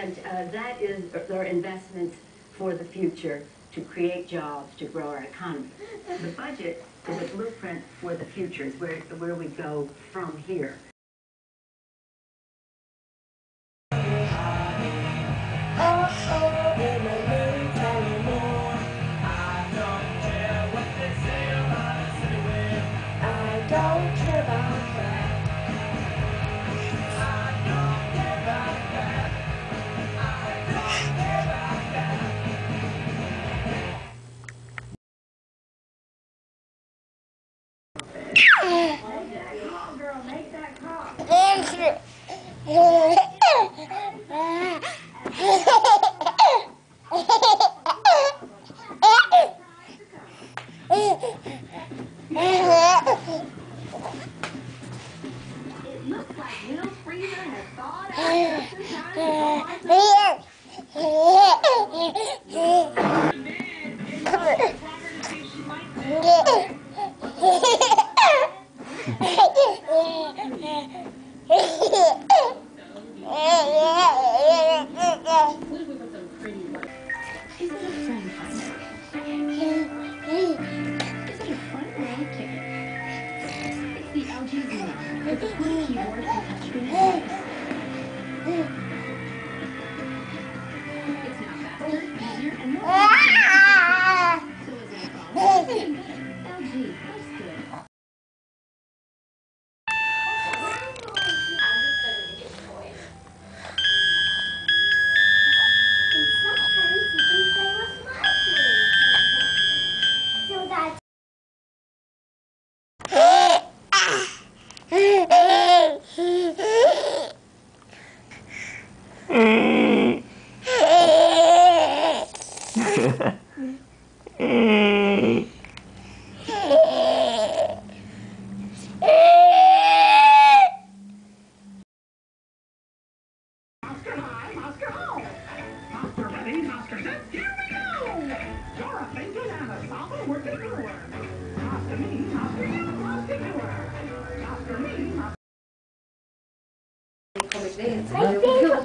And uh, that is their investments for the future to create jobs, to grow our economy. The budget is a blueprint for the future, where, where we go from here. It It's now faster, easier, and more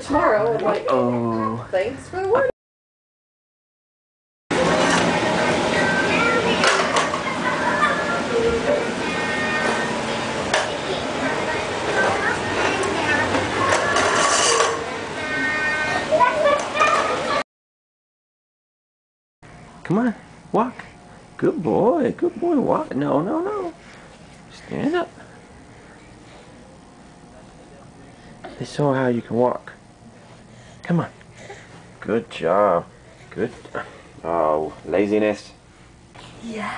tomorrow. Like, Oh. thanks for the warning. Come on, walk. Good boy, good boy, walk. No, no, no. Stand up. They saw how you can walk. Come on. Good job. Good. Oh, laziness. Yeah.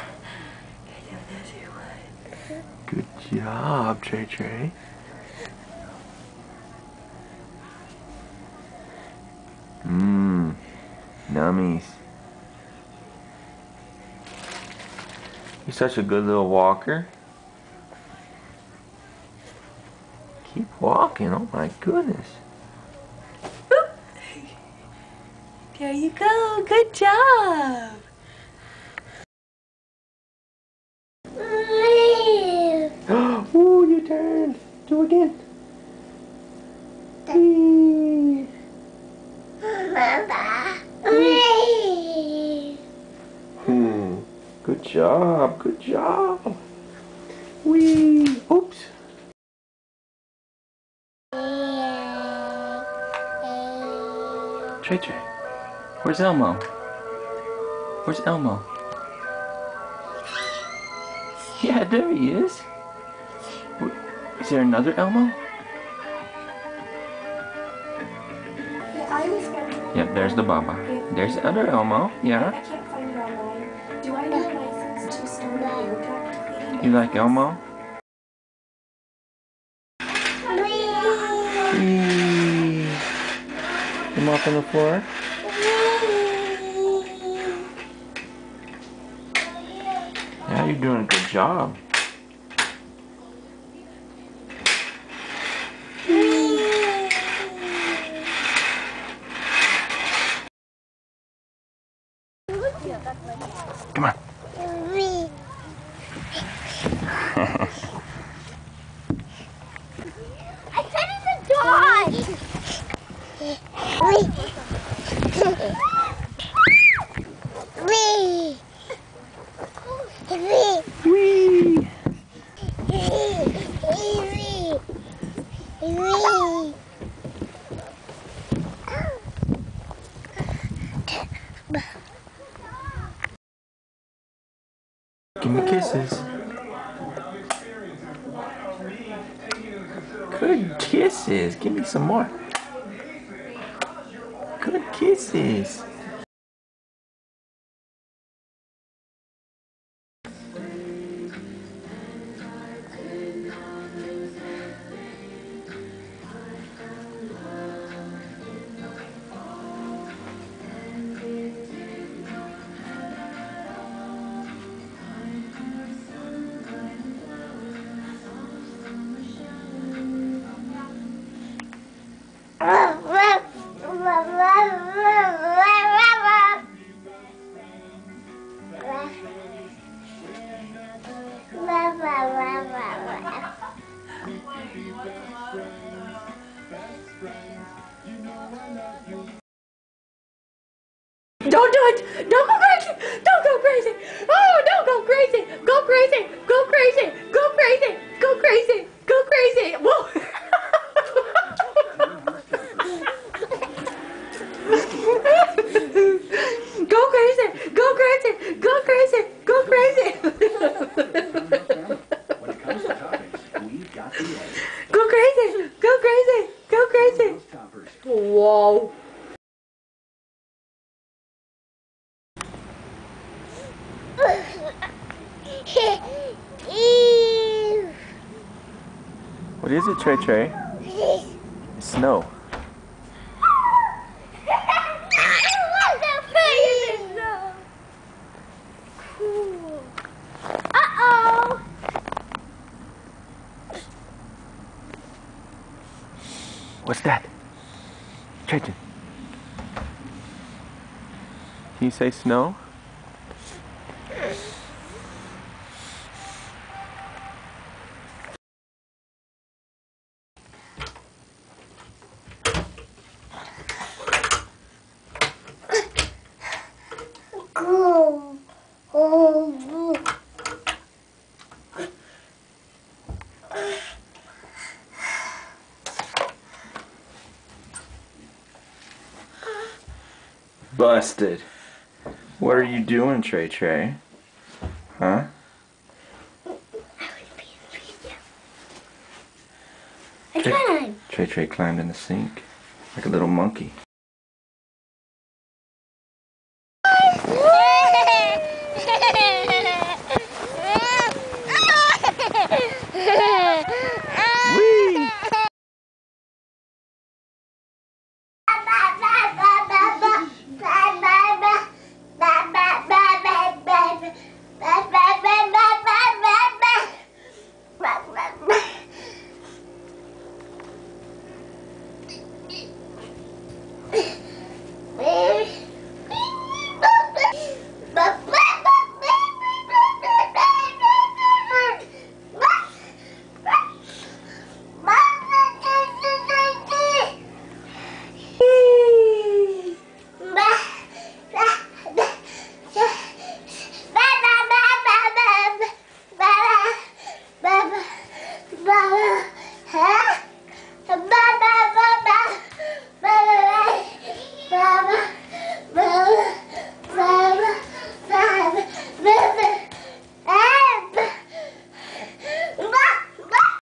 I know that's your one. Good job, Trey Trey. Mmm. Nummies. You're such a good little walker. Keep walking. Oh my goodness. There you go. Good job. Ooh, you turned. Do again. Whee. Hmm. Good job. Good job. Wee. Oops. Trey Trey. Where's Elmo? Where's Elmo? Yeah, there he is. Is there another Elmo? I. Yep, there's the Baba. There's the other Elmo. Yeah. You like Elmo? Whee. Him off on the floor. Yeah, you're doing a good job. Wee. Give me kisses. Good kisses. Give me some more. Good kisses. Don't do it! Don't go crazy! Don't go crazy! Oh, don't go crazy! Go crazy! Go crazy! Go crazy! Go crazy! Go crazy! Whoa! go crazy! Go crazy! Go crazy! Go crazy! When it comes to toppings, we've got the edge. Go crazy! Go crazy! Go crazy! Those toppers. Whoa! What is it, Trey Trey? It's snow. Uh-oh. What's that? Treyton. Can you say snow? Busted. What are you doing, Trey Trey? Huh? I Trey- tried. Trey Trey climbed in the sink like a little monkey.